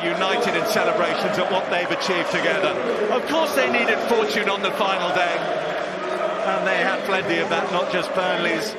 are united in celebrations at what they've achieved together. Of course they needed fortune on the final day, and they had plenty of that, not just Burnley's